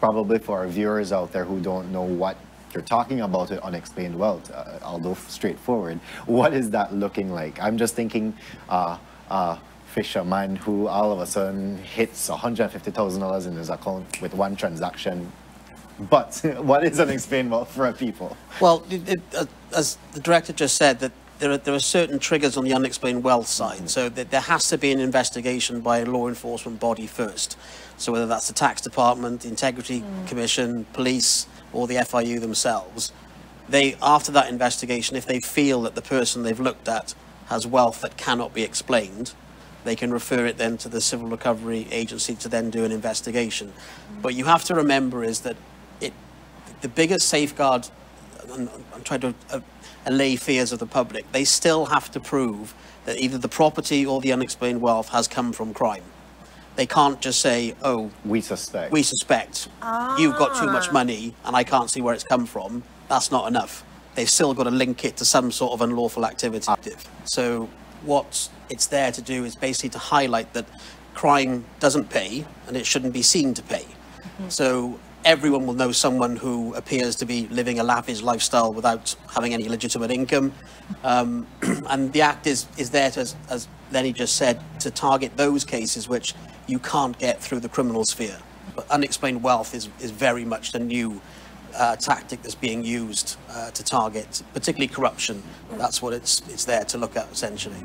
probably for our viewers out there who don't know what you're talking about it unexplained wealth, uh, although straightforward. What is that looking like? I'm just thinking, uh, uh, fisherman who all of a sudden hits $150,000 in his account with one transaction. But what is unexplained wealth for people? Well, it, it, uh, as the director just said, that there are, there are certain triggers on the unexplained wealth side. Mm -hmm. So that there has to be an investigation by a law enforcement body first. So whether that's the tax department, the integrity mm. commission, police, or the FIU themselves, they after that investigation, if they feel that the person they've looked at has wealth that cannot be explained, they can refer it then to the Civil Recovery Agency to then do an investigation. Mm. But you have to remember is that it, the biggest safeguard, I'm, I'm trying to uh, allay fears of the public, they still have to prove that either the property or the unexplained wealth has come from crime. They can't just say, oh, we suspect. We suspect. Ah. You've got too much money and I can't see where it's come from. That's not enough. They've still got to link it to some sort of unlawful activity. So what it's there to do is basically to highlight that crime doesn't pay and it shouldn't be seen to pay. Mm -hmm. So everyone will know someone who appears to be living a lavish lifestyle without having any legitimate income. Um, and the Act is, is there, to, as, as Lenny just said, to target those cases which you can't get through the criminal sphere. But unexplained wealth is, is very much the new uh, tactic that's being used uh, to target, particularly corruption. That's what it's, it's there to look at, essentially.